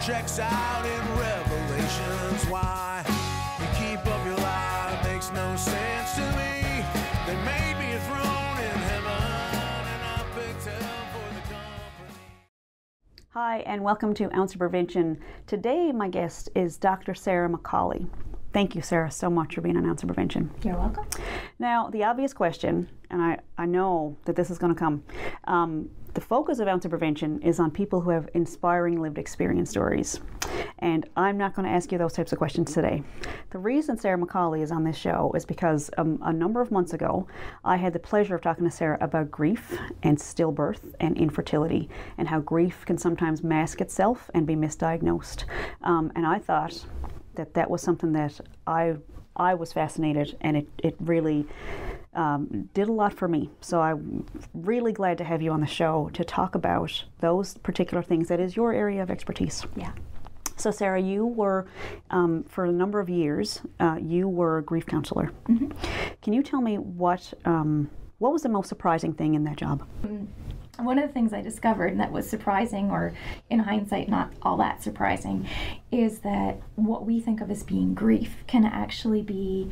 checks out in Revelations. Why you keep up your lie makes no sense to me. They made me a throne in heaven, and I picked hell for the company. Hi, and welcome to Ounce of Prevention. Today, my guest is Dr. Sarah MacAuley. Thank you, Sarah, so much for being on Ounce of Prevention. You're welcome. Now, the obvious question, and I, I know that this is going to come, um, the focus of Ounce of Prevention is on people who have inspiring lived experience stories. And I'm not going to ask you those types of questions today. The reason Sarah MacAuley is on this show is because um, a number of months ago, I had the pleasure of talking to Sarah about grief and stillbirth and infertility and how grief can sometimes mask itself and be misdiagnosed. Um, and I thought, that that was something that I I was fascinated and it, it really um, did a lot for me. So I'm really glad to have you on the show to talk about those particular things. That is your area of expertise. Yeah. So Sarah, you were um, for a number of years uh, you were a grief counselor. Mm-hmm. Can you tell me what um, what was the most surprising thing in that job? One of the things I discovered and that was surprising, or in hindsight, not all that surprising, is that what we think of as being grief can actually be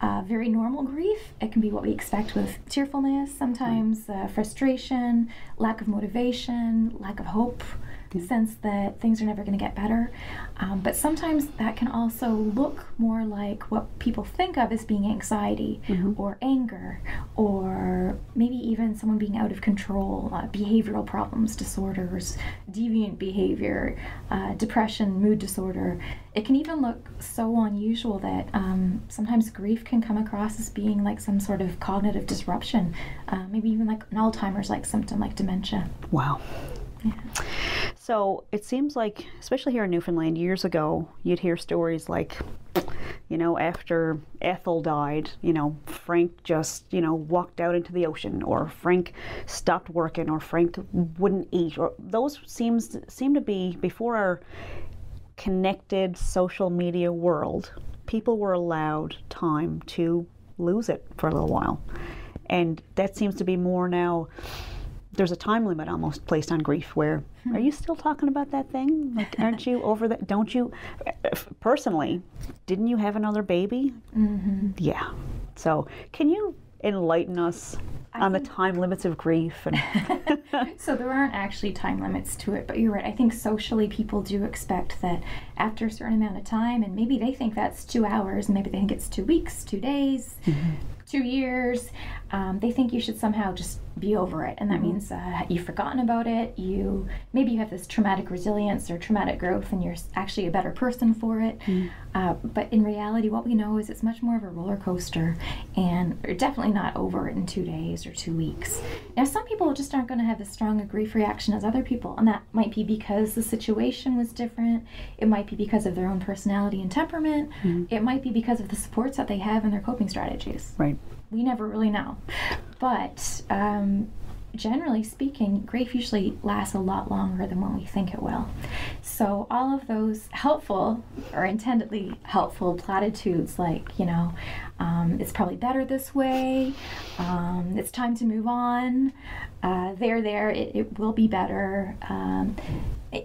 uh, very normal grief. It can be what we expect with tearfulness, sometimes uh, frustration, lack of motivation, lack of hope, sense that things are never going to get better. Um, but sometimes that can also look more like what people think of as being anxiety or anger, or maybe even someone being out of control, uh, behavioral problems, disorders, deviant behavior, uh, depression, mood disorder. It can even look so unusual that um, sometimes grief can come across as being like some sort of cognitive disruption, uh, maybe even like an Alzheimer's like symptom like dementia. Wow. So it seems like, especially here in Newfoundland, years ago, you'd hear stories like, you know, after Ethel died, you know, Frank just, you know, walked out into the ocean, or Frank stopped working, or Frank wouldn't eat, or those seems seem to be before our connected social media world. People were allowed time to lose it for a little while, and that seems to be more now there's a time limit almost placed on grief where are you still talking about that thing? Like aren't you over that? Don't you? Personally didn't you have another baby? Mm-hmm. yeah. So can you enlighten us on the time limits of grief and So there aren't actually time limits to it, but you're right. I think socially people do expect that after a certain amount of time, and maybe they think that's two hours, and maybe they think it's two weeks, two days, two years, um, they think you should somehow just be over it, and that means uh, you've forgotten about it. You maybe you have this traumatic resilience or traumatic growth, and you're actually a better person for it. Uh, but in reality, what we know is it's much more of a roller coaster, and we're definitely not over it in two days or two weeks. Now, some people just aren't going to have as strong a grief reaction as other people, and that might be because the situation was different. It might be because of their own personality and temperament. It might be because of the supports that they have and their coping strategies right we never really know. But um, generally speaking, grief usually lasts a lot longer than when we think it will. So, all of those helpful or intendedly helpful platitudes, like, you know, um, it's probably better this way, um, it's time to move on, uh, they're there, it, it will be better. Um,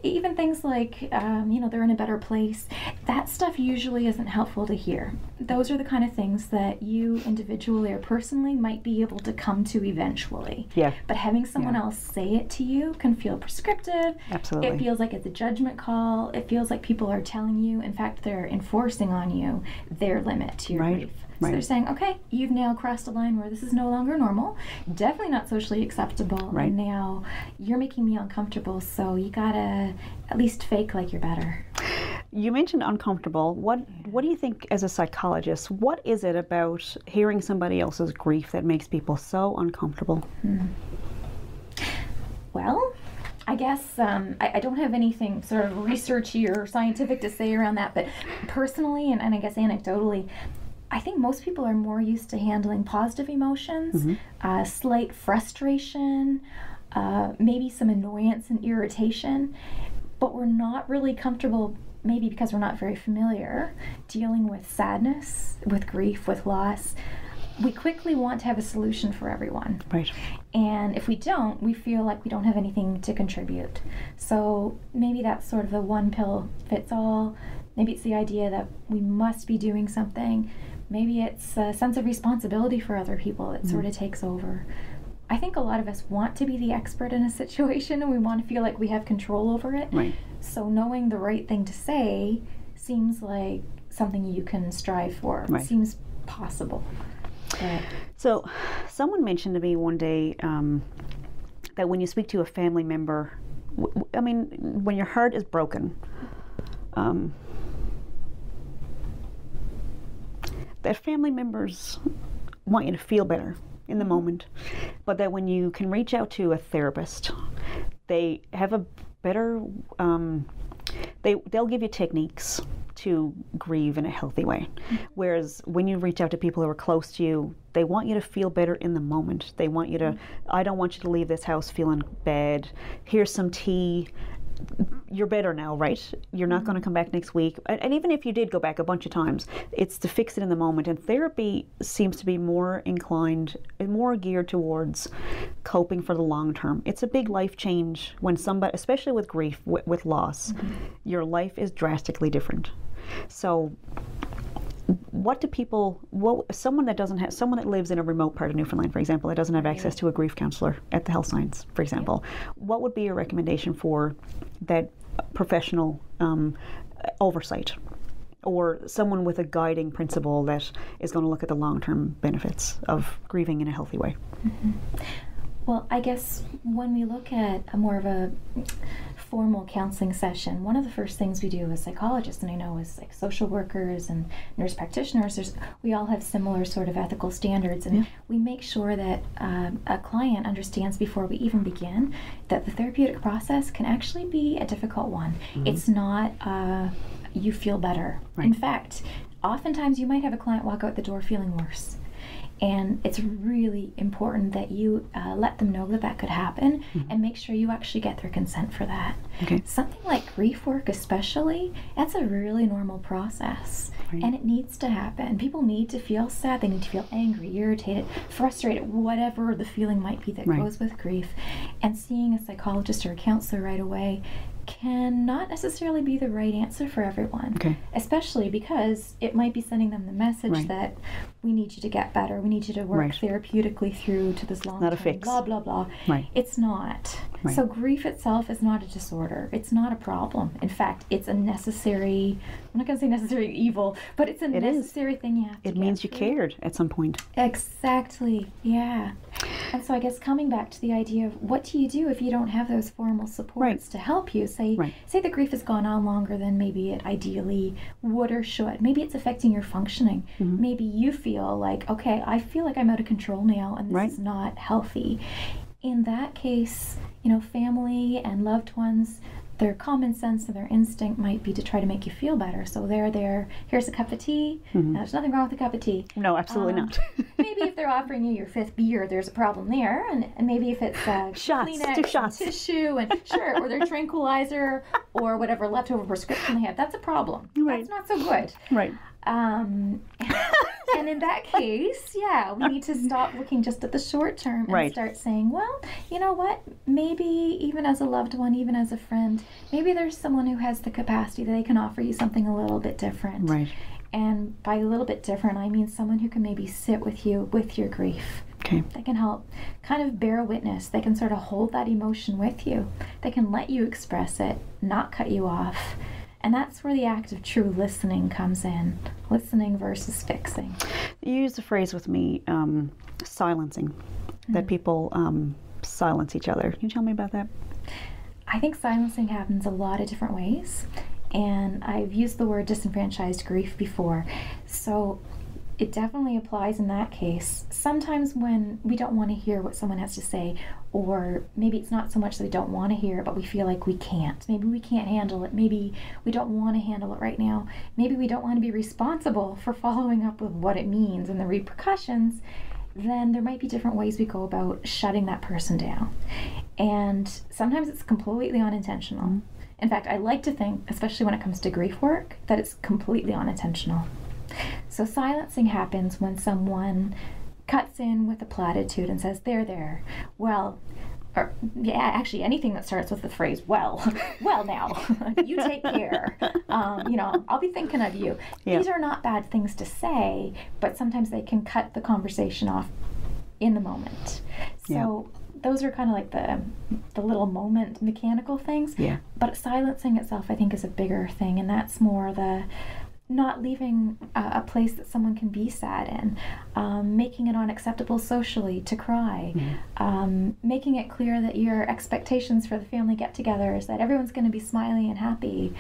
even things like, um, you know, they're in a better place, that stuff usually isn't helpful to hear. Those are the kind of things that you individually or personally might be able to come to eventually. Yeah. But having someone else say it to you can feel prescriptive. Absolutely. It feels like it's a judgment call. It feels like people are telling you, in fact, they're enforcing on you their limit to your Right, grief. So they're saying, okay, you've now crossed a line where this is no longer normal, definitely not socially acceptable, Right. now you're making me uncomfortable, so you gotta at least fake like you're better. you mentioned uncomfortable what what do you think as a psychologist what is it about hearing somebody else's grief that makes people so uncomfortable Well, I guess um, I, I don't have anything sort of researchy or scientific to say around that, but personally, and, and I guess anecdotally, I think most people are more used to handling positive emotions, uh, slight frustration, uh, maybe some annoyance and irritation, but we're not really comfortable maybe because we're not very familiar dealing with sadness, with grief, with loss, we quickly want to have a solution for everyone. Right. And if we don't, we feel like we don't have anything to contribute. So maybe that's sort of the one pill fits all. Maybe it's the idea that we must be doing something. Maybe it's a sense of responsibility for other people that sort of takes over. I think a lot of us want to be the expert in a situation and we want to feel like we have control over it. Right. So knowing the right thing to say seems like something you can strive for. Right. Seems possible. But So, someone mentioned to me one day um, that when you speak to a family member, I mean, when your heart is broken, um, that family members want you to feel better in the moment, but that when you can reach out to a therapist, they have a better, um, they, they'll give you techniques to grieve in a healthy way. Whereas when you reach out to people who are close to you, they want you to feel better in the moment. They want you to, I don't want you to leave this house feeling bad. Here's some tea. You're better now, right? You're not going to mm-hmm. come back next week. And, and even if you did go back a bunch of times, it's to fix it in the moment. And therapy seems to be more inclined, more geared towards coping for the long term. It's a big life change when somebody, especially with grief, with, with loss, mm-hmm. your life is drastically different. So, what do people what someone that doesn't have someone that lives in a remote part of newfoundland for example that doesn't have access to a grief counselor at the health science for example what would be your recommendation for that professional um, oversight? Or someone with a guiding principle that is going to look at the long-term benefits of grieving in a healthy way? Well, I guess when we look at a more of a formal counseling session, one of the first things we do as psychologists, and I know as like social workers and nurse practitioners, there's we all have similar sort of ethical standards, and we make sure that um, a client understands before we even begin that the therapeutic process can actually be a difficult one. It's not uh, you feel better. In fact, oftentimes you might have a client walk out the door feeling worse and it's really important that you uh, let them know that that could happen and make sure you actually get their consent for that Okay. something like grief work especially that's a really normal process Right. and it needs to happen people need to feel sad they need to feel angry irritated frustrated whatever the feeling might be that Right. goes with grief and seeing a psychologist or a counselor right away can not necessarily be the right answer for everyone Okay. especially because it might be sending them the message Right. that we need you to get better we need you to work Right. therapeutically through to this long not a fix. blah blah blah Right. it's not Right. so grief itself is not a disorder it's not a problem in fact it's a necessary i'm not going to say necessary evil but it's a It is. necessary thing you have to it means you through. cared at some point Exactly, yeah. And so I guess coming back to the idea of what do you do if you don't have those formal supports to help you? Say Right. say the grief has gone on longer than maybe it ideally would or should. Maybe it's affecting your functioning. Mm-hmm. Maybe you feel like, okay, I feel like I'm out of control now and this Right. is not healthy. In that case, you know, family and loved ones their common sense and their instinct might be to try to make you feel better. So they're there. Here's a cup of tea. Now, there's nothing wrong with a cup of tea no absolutely Um, not maybe if they're offering you your fifth beer, there's a problem there, and, and maybe if it's uh, Shots, Kleenex and shots. tissue, and sure, or their tranquilizer, or whatever leftover prescription they have, that's a problem. Right. That's not so good. right Um, and in that case, yeah, we need to stop looking just at the short term and Right. start saying, well, you know what? Maybe even as a loved one, even as a friend, maybe there's someone who has the capacity that they can offer you something a little bit different. right And by a little bit different, I mean someone who can maybe sit with you with your grief. okay They can help kind of bear witness. They can sort of hold that emotion with you. They can let you express it, not cut you off. And that's where the act of true listening comes in listening versus fixing. You used a phrase with me, um, silencing, that people um, silence each other. Can you tell me about that? I think silencing happens a lot of different ways. And I've used the word disenfranchised grief before. So it definitely applies in that case. Sometimes when we don't want to hear what someone has to say, or maybe it's not so much that we don't want to hear it, but we feel like we can't. Maybe we can't handle it. Maybe we don't want to handle it right now. Maybe we don't want to be responsible for following up with what it means and the repercussions. Then there might be different ways we go about shutting that person down. And sometimes it's completely unintentional. In fact, I like to think, especially when it comes to grief work, that it's completely unintentional. So silencing happens when someone cuts in with a platitude and says, There, there. Well, or yeah, actually anything that starts with the phrase "well," well now, you take care. Um, you know, I'll be thinking of you. Yeah. These are not bad things to say, but sometimes they can cut the conversation off in the moment. So those are kind of like the the little moment mechanical things. Yeah. But silencing itself, I think, is a bigger thing, and that's more the not leaving a, a place that someone can be sad in, um, making it unacceptable socially to cry, um, making it clear that your expectations for the family get together is that everyone's going to be smiling and happy,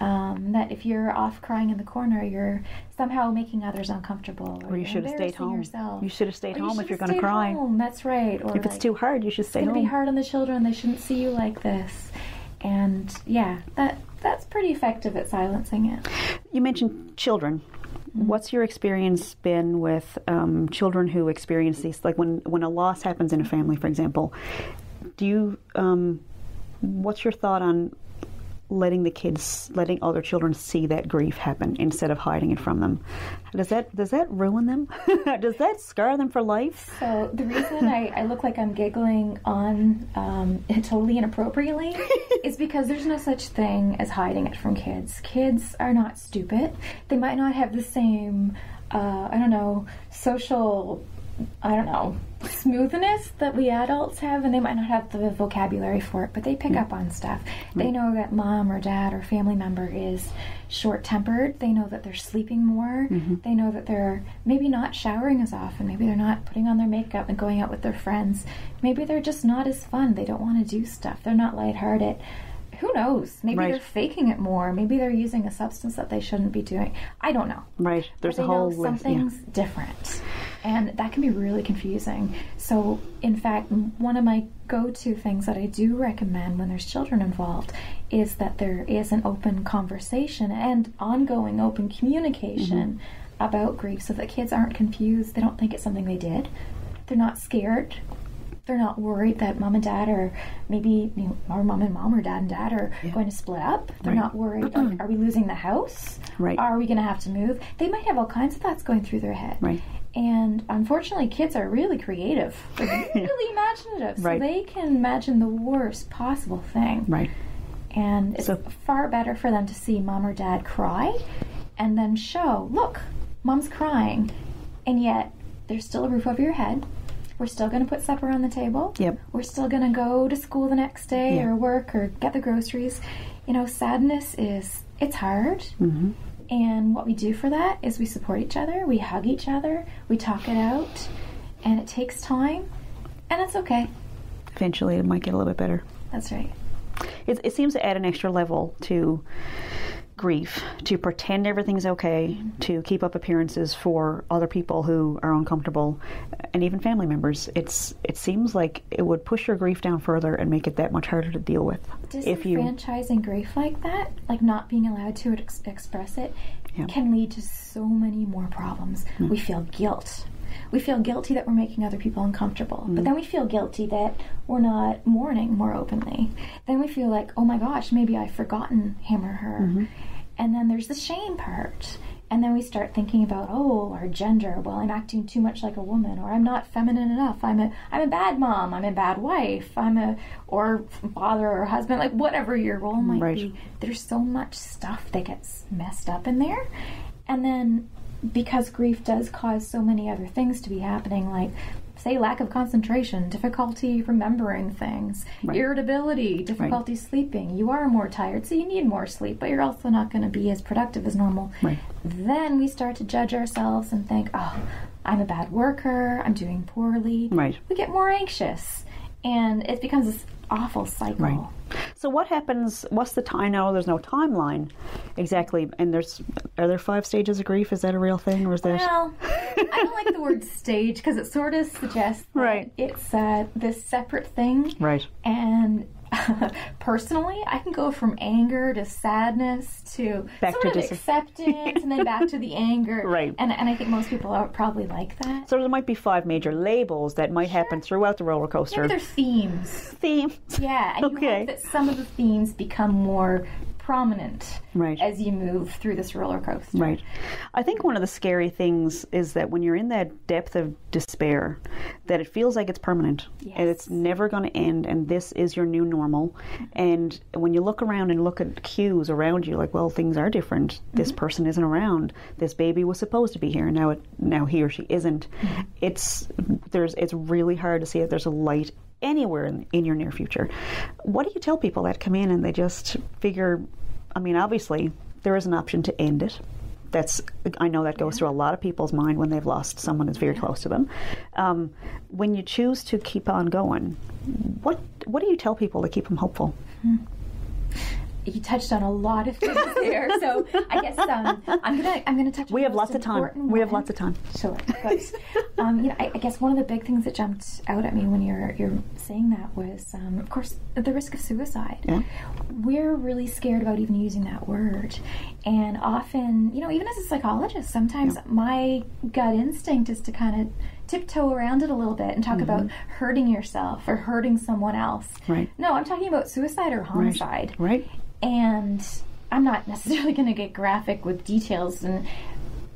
um, that if you're off crying in the corner, you're somehow making others uncomfortable. Or you you're should have stayed home. Yourself. You should have stayed you home if you're going to cry. home, That's right. Or If it's like, too hard, you should stay it's going to home. be hard on the children. They shouldn't see you like this. And yeah, that that's pretty effective at silencing it. You mentioned children. What's your experience been with um, children who experience these? Like when when a loss happens in a family, for example, do you? Um, what's your thought on letting the kids, letting other children see that grief happen instead of hiding it from them? Does that does that ruin them? does that scar them for life? So the reason I, I look like I'm giggling on um, totally inappropriately is because there's no such thing as hiding it from kids. Kids are not stupid. They might not have the same, uh, I don't know, social, I don't know, smoothness that we adults have, and they might not have the vocabulary for it, but they pick up on stuff. They know that mom or dad or family member is short tempered. They know that they're sleeping more. Mm-hmm. They know that they're maybe not showering as often. Maybe they're not putting on their makeup and going out with their friends. Maybe they're just not as fun. They don't want to do stuff. They're not lighthearted. Who knows? Maybe Right. they're faking it more. Maybe they're using a substance that they shouldn't be doing. I don't know Right. There's but a whole know list. Yeah. something's different and that can be really confusing so in fact one of my go-to things that i do recommend when there's children involved is that there is an open conversation and ongoing open communication Mm-hmm. about grief so that kids aren't confused they don't think it's something they did they're not scared they're not worried that mom and dad are maybe you know, or mom and mom or dad and dad are going to split up. They're Right. not worried. Like, are we losing the house? Right. Are we going to have to move? They might have all kinds of thoughts going through their head. Right. And unfortunately, kids are really creative. They're really imaginative. So Right. they can imagine the worst possible thing. Right. And it's So- far better for them to see mom or dad cry and then show, look, mom's crying. And yet, there's still a roof over your head. We're still going to put supper on the table. Yep. We're still going to go to school the next day Yeah. or work or get the groceries. You know, sadness is, it's hard. Mm-hmm. And what we do for that is we support each other, we hug each other, we talk it out, and it takes time, and it's okay. Eventually, it might get a little bit better. That's right. It, it seems to add an extra level to grief to pretend everything's okay to keep up appearances for other people who are uncomfortable and even family members it's it seems like it would push your grief down further and make it that much harder to deal with Disenfranchising grief like that, like not being allowed to ex- express it, Yeah. can lead to so many more problems. Hmm. We feel guilt. We feel guilty that we're making other people uncomfortable. But mm. then we feel guilty that we're not mourning more openly. Then we feel like, oh my gosh, maybe I've forgotten him or her. Mm-hmm. And then there's the shame part. And then we start thinking about, oh, our gender. Well, I'm acting too much like a woman, or I'm not feminine enough. I'm a, I'm a bad mom. I'm a bad wife. I'm a, or father or husband. Like whatever your role might Right. be. There's so much stuff that gets messed up in there, and then because grief does cause so many other things to be happening, like say lack of concentration, difficulty remembering things, Right. irritability, difficulty sleeping. You are more tired, so you need more sleep, but you're also not going to be as productive as normal. Right. Then we start to judge ourselves and think, oh, I'm a bad worker, I'm doing poorly. Right. We get more anxious, and it becomes this awful cycle. Right. so what happens what's the time now there's no timeline exactly and there's are there five stages of grief is that a real thing or is there Well, I don't like the word stage because it sort of suggests Right. it's uh, this separate thing. right And personally, I can go from anger to sadness to Back sort to of acceptance and then back to the anger. Right. And, and I think most people are probably like that. So there might be five major labels that might happen throughout the roller coaster. Maybe they're themes. Themes. Yeah, and you Okay. hope that some of the themes become more prominent Right. as you move through this roller coaster. Right. I think one of the scary things is that when you're in that depth of despair, that it feels like it's permanent and it's never going to end, and this is your new normal. And when you look around and look at cues around you, like, well, things are different. This mm-hmm. person isn't around. This baby was supposed to be here, and now it now he or she isn't. Mm-hmm. It's there's it's really hard to see if there's a light anywhere in, in your near future. What do you tell people that come in and they just figure? I mean, obviously there is an option to end it. That's I know that goes through a lot of people's mind when they've lost someone that's very close to them. Um, when you choose to keep on going, what what do you tell people to keep them hopeful? You touched on a lot of things there, so I guess um, I'm gonna I'm gonna touch. We on have lots of time. We have lots of time. Sure, but um, you know, I, I guess one of the big things that jumped out at me when you're you're saying that was, um, of course, the risk of suicide. Yeah. We're really scared about even using that word, and often, you know, even as a psychologist, sometimes my gut instinct is to kind of tiptoe around it a little bit and talk about hurting yourself or hurting someone else. Right. No, I'm talking about suicide or homicide Right. Right. And I'm not necessarily going to get graphic with details and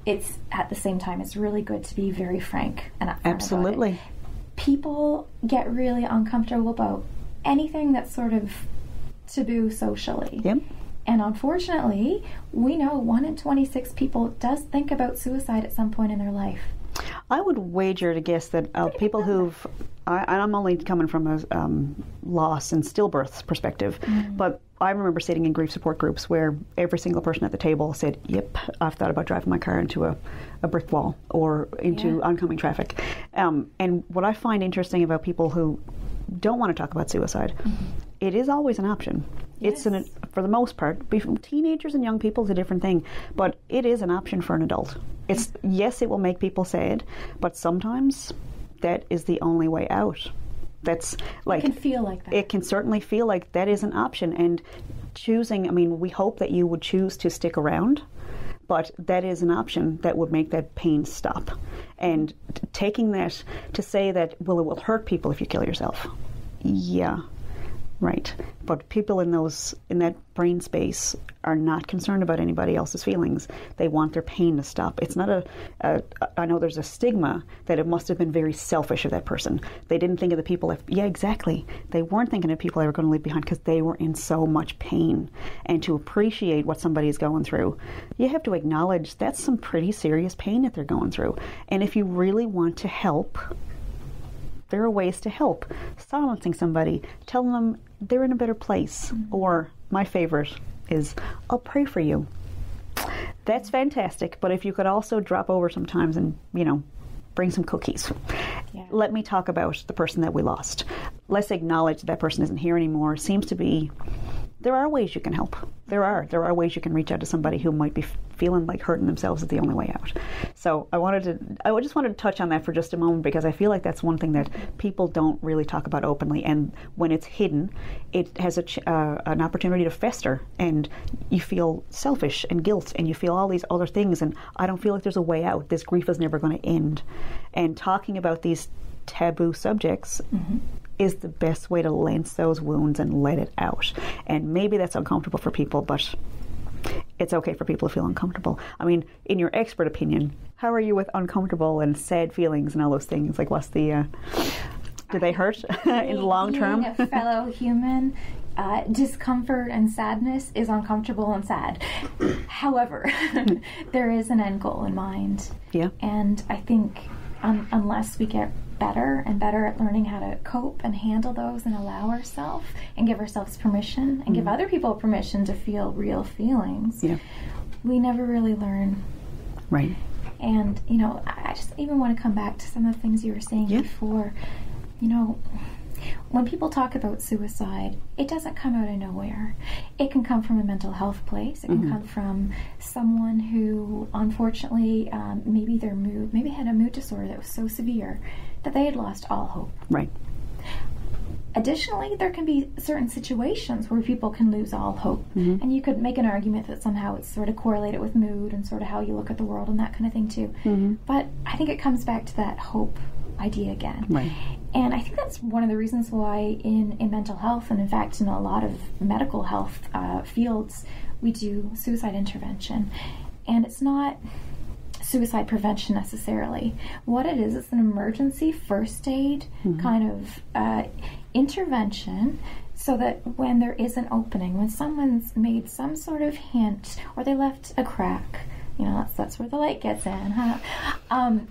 it's at the same time it's really good to be very frank and upfront about it. Absolutely. People get really uncomfortable about anything that's sort of taboo socially. Yep. And unfortunately, we know 1 in 26 people does think about suicide at some point in their life. I would wager to guess that uh, people who've, I, I'm only coming from a um, loss and stillbirths perspective, but I remember sitting in grief support groups where every single person at the table said, Yep, I've thought about driving my car into a, a brick wall or into Yeah. oncoming traffic. Um, and what I find interesting about people who don't want to talk about suicide, it is always an option. It's an, for the most part, be- teenagers and young people is a different thing, but it is an option for an adult. It's yes, it will make people sad, but sometimes that is the only way out. That's like It can feel like that. it can certainly feel like that is an option. And choosing i mean we hope that you would choose to stick around but that is an option that would make that pain stop. And t- taking that to say that well it will hurt people if you kill yourself. Yeah right. But people in those in that brain space are not concerned about anybody else's feelings. They want their pain to stop. It's not a, a i know there's a stigma that it must have been very selfish of that person. They didn't think of the people if yeah exactly. They weren't thinking of people they were going to leave behind because they were in so much pain. And to appreciate what somebody is going through you have to acknowledge that's some pretty serious pain that they're going through. And if you really want to help there are ways to help. Silencing somebody, telling them they're in a better place. Mm-hmm. Or, my favorite is, I'll pray for you. That's fantastic, but if you could also drop over sometimes and, you know, bring some cookies. Yeah. Let me talk about the person that we lost. Let's acknowledge that person isn't here anymore. Seems to be there are ways you can help. There are. There are ways you can reach out to somebody who might be feeling like hurting themselves is the only way out. So I wanted to, I just wanted to touch on that for just a moment because I feel like that's one thing that people don't really talk about openly. And when it's hidden, it has a ch- uh, an opportunity to fester, and you feel selfish and guilt, and you feel all these other things. And I don't feel like there's a way out. This grief is never going to end. And talking about these taboo subjects is the best way to lance those wounds and let it out. And maybe that's uncomfortable for people, but it's okay for people to feel uncomfortable. I mean, in your expert opinion, how are you with uncomfortable and sad feelings and all those things? Like, what's the, uh, do they hurt in the long term? A fellow human, uh, discomfort and sadness is uncomfortable and sad. However, there is an end goal in mind. Yeah. And I think un- unless we get better and better at learning how to cope and handle those and allow ourselves and give ourselves permission and give other people permission to feel real feelings, Yeah. we never really learn Right. and, you know, I just even want to come back to some of the things you were saying Yeah. before. You know, when people talk about suicide, it doesn't come out of nowhere. It can come from a mental health place. It can come from someone who, unfortunately, um, maybe their mood, maybe had a mood disorder that was so severe that they had lost all hope. Right. Additionally, there can be certain situations where people can lose all hope. And you could make an argument that somehow it's sort of correlated with mood and sort of how you look at the world and that kind of thing too. But I think it comes back to that hope idea again. Right. And I think that's one of the reasons why in, in mental health, and in fact in a lot of medical health uh, fields, we do suicide intervention. And it's not suicide prevention necessarily. What it is, it's an emergency first aid kind of uh, intervention so that when there is an opening, when someone's made some sort of hint or they left a crack, you know, that's, that's where the light gets in, huh? Um,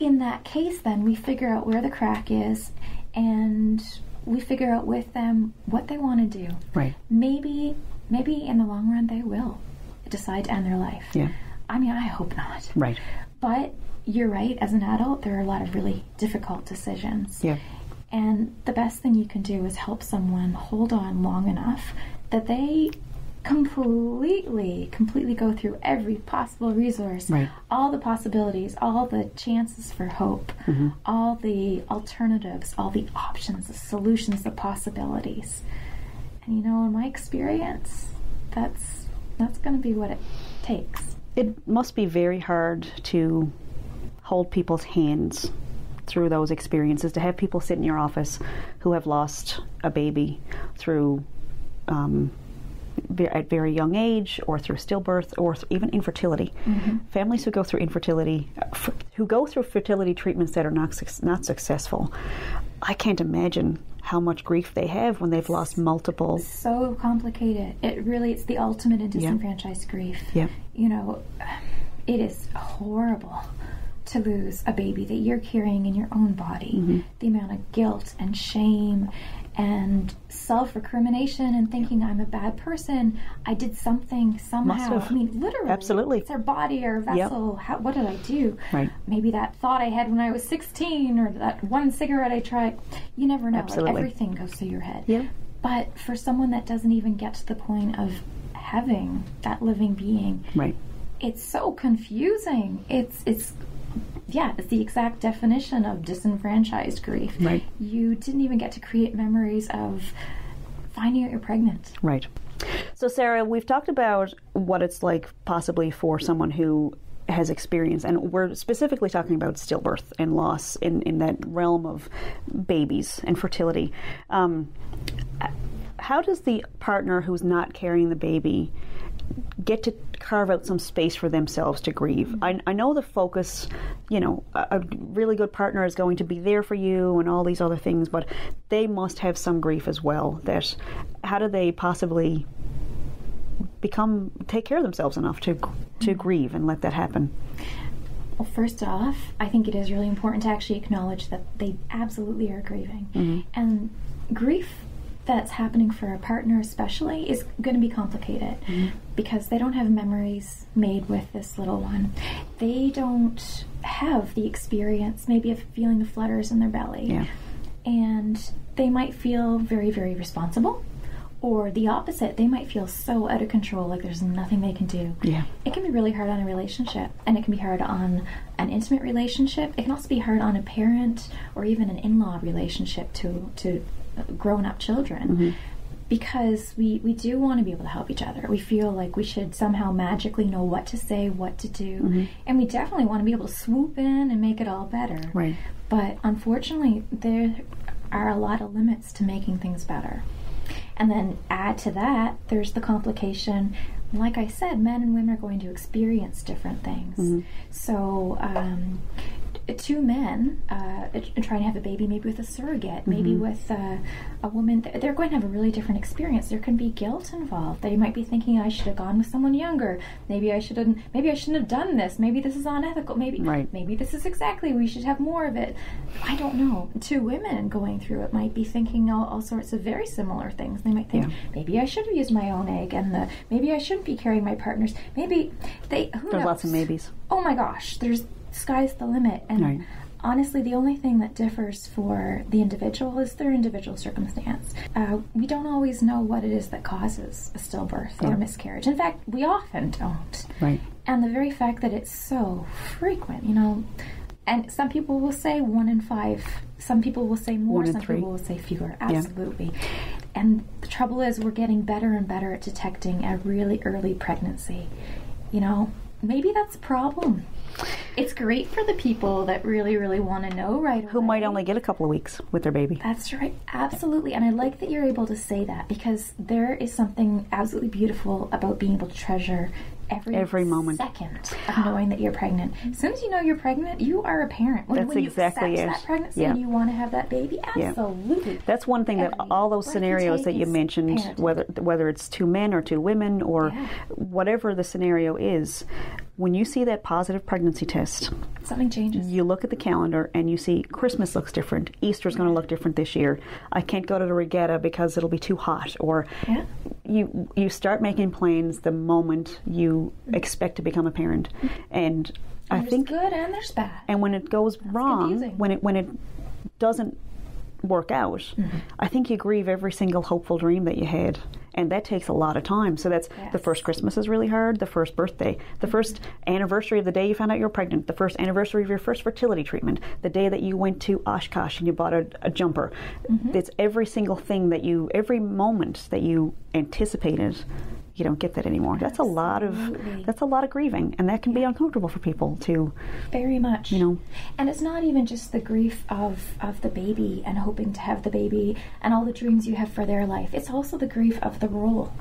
in that case, then we figure out where the crack is and we figure out with them what they want to do. Right. Maybe, maybe in the long run, they will decide to end their life. Yeah. I mean, I hope not. Right. But you're right, as an adult, there are a lot of really difficult decisions. Yeah. And the best thing you can do is help someone hold on long enough that they completely, completely go through every possible resource, Right. all the possibilities, all the chances for hope, mm-hmm. all the alternatives, all the options, the solutions, the possibilities. And you know, in my experience, that's that's going to be what it takes. It must be very hard to hold people's hands through those experiences, to have people sit in your office who have lost a baby through um, at very young age or through stillbirth or th- even infertility. Families who go through infertility, f- who go through fertility treatments that are not, suc- not successful, I can't imagine how much grief they have when they've lost multiple. so complicated. It really it's the ultimate in disenfranchised grief. Yep. You know, it is horrible to lose a baby that you're carrying in your own body. Mm-hmm. The amount of guilt and shame and self-recrimination and thinking I'm a bad person. I did something somehow. I mean, literally. Absolutely. It's our body, our vessel. How, what did I do? Right. Maybe that thought I had when I was 16 or that one cigarette I tried. You never know. Like, Absolutely. everything goes through your head. Yeah. But for someone that doesn't even get to the point of having that living being, Right. it's so confusing. It's it's yeah, it's the exact definition of disenfranchised grief. Right. You didn't even get to create memories of finding out you're pregnant. Right. So, Sarah, we've talked about what it's like possibly for someone who has experienced, and we're specifically talking about stillbirth and loss in, in that realm of babies and fertility. Um, how does the partner who's not carrying the baby get to carve out some space for themselves to grieve. Mm-hmm. I, I know the focus, you know, a, a really good partner is going to be there for you and all these other things, but they must have some grief as well. That how do they possibly become take care of themselves enough to to mm-hmm. grieve and let that happen? Well, first off, I think it is really important to actually acknowledge that they absolutely are grieving. Mm-hmm. And grief that's happening for a partner, especially, is going to be complicated mm-hmm. because they don't have memories made with this little one. They don't have the experience, maybe, of feeling the flutters in their belly. Yeah. And they might feel very, very responsible. Or the opposite, they might feel so out of control, like there's nothing they can do Yeah. it can be really hard on a relationship and it can be hard on an intimate relationship it can also be hard on a parent or even an in-law relationship to to grown-up children mm-hmm. because we we do want to be able to help each other we feel like we should somehow magically know what to say what to do mm-hmm. and we definitely want to be able to swoop in and make it all better Right. but unfortunately, there are a lot of limits to making things better. And then add to that, there's the complication. Like I said, men and women are going to experience different things. Mm-hmm. So, um, two men uh, trying to have a baby, maybe with a surrogate, maybe with uh, a woman, they're going to have a really different experience. There can be guilt involved. They might be thinking, "I should have gone with someone younger. Maybe I should have. Maybe I shouldn't have done this. Maybe this is unethical. Maybe Right. maybe this is exactly we should have more of it i don't know two women going through it might be thinking all, all sorts of very similar things they might think Yeah. maybe i should have used my own egg and the maybe i shouldn't be carrying my partner's maybe they who There's knows? lots of maybes. oh my gosh there's sky's the limit and Right. honestly the only thing that differs for the individual is their individual circumstance uh, we don't always know what it is that causes a stillbirth or a miscarriage in fact we often don't Right. and the very fact that it's so frequent, you know, and some people will say one in five some people will say more, some three. people will say fewer. Absolutely. And the trouble is, we're getting better and better at detecting a really early pregnancy. You know, maybe that's a problem. It's great for the people that really, really want to know right Who might only get a couple of weeks with their baby. That's right, absolutely. And I like that you're able to say that because there is something absolutely beautiful about being able to treasure every, Every moment. second of knowing that you're pregnant. As soon as you know you're pregnant, you are a parent. When, That's when you exactly accept it. that pregnancy Yeah. and you want to have that baby, Yeah. absolutely. That's one thing that all those scenarios that you mentioned, parenting. whether whether it's two men or two women or Yeah. whatever the scenario is, when you see that positive pregnancy test, Something changes. you look at the calendar and you see Christmas looks different, Easter's going to look different this year. I can't go to the regatta because it'll be too hot, or Yeah. you you start making plans the moment you mm-hmm. expect to become a parent, mm-hmm. and I There's think good and there's bad. and when it goes wrong, confusing. when it when it doesn't work out, Mm-hmm. I think you grieve every single hopeful dream that you had, and that takes a lot of time. So that's the first Christmas is really hard, the first birthday, the first anniversary of the day you found out you're pregnant, the first anniversary of your first fertility treatment, the day that you went to Oshkosh and you bought a, a jumper. Mm-hmm. It's every single thing that you, every moment that you anticipated. You don't get that anymore. That's a lot of that's a lot of grieving, and that can be uncomfortable for people too. Very much. you know. And it's not even just the grief of, of the baby and hoping to have the baby and all the dreams you have for their life. It's also the grief of the role.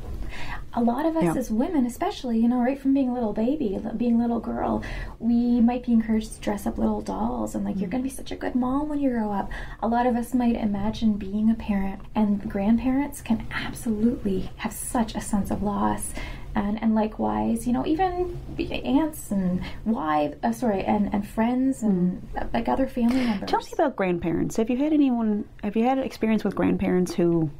A lot of us Yeah. as women, especially, you know, right from being a little baby, being a little girl, we might be encouraged to dress up little dolls and like, you're going to be such a good mom when you grow up. A lot of us might imagine being a parent, and grandparents can absolutely have such a sense of loss and and likewise, you know, even aunts and wives, uh, sorry, and and friends and uh, like other family members. Tell me about grandparents. Have you had anyone? Have you had experience with grandparents who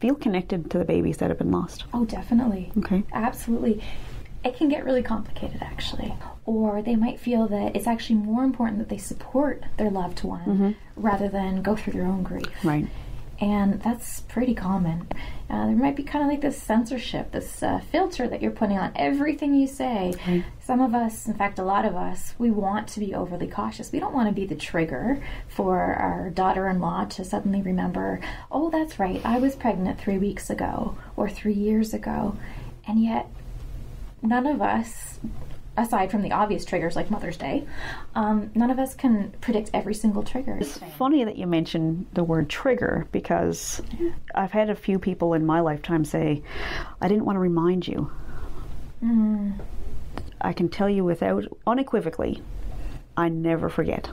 feel connected to the babies that have been lost? Oh, definitely. Okay. Absolutely. It can get really complicated, actually. Or they might feel that it's actually more important that they support their loved one mm-hmm. rather than go through their own grief. Right. And that's pretty common. Uh, there might be kind of like this censorship, this uh, filter that you're putting on everything you say. Right. Some of us, in fact, a lot of us, we want to be overly cautious. We don't want to be the trigger for our daughter in law to suddenly remember, oh, that's right, I was pregnant three weeks ago or three years ago. And yet, none of us, aside from the obvious triggers like Mother's Day, um, none of us can predict every single trigger. It's funny that you mention the word trigger because I've had a few people in my lifetime say, I didn't want to remind you. I can tell you without unequivocally, I never forget.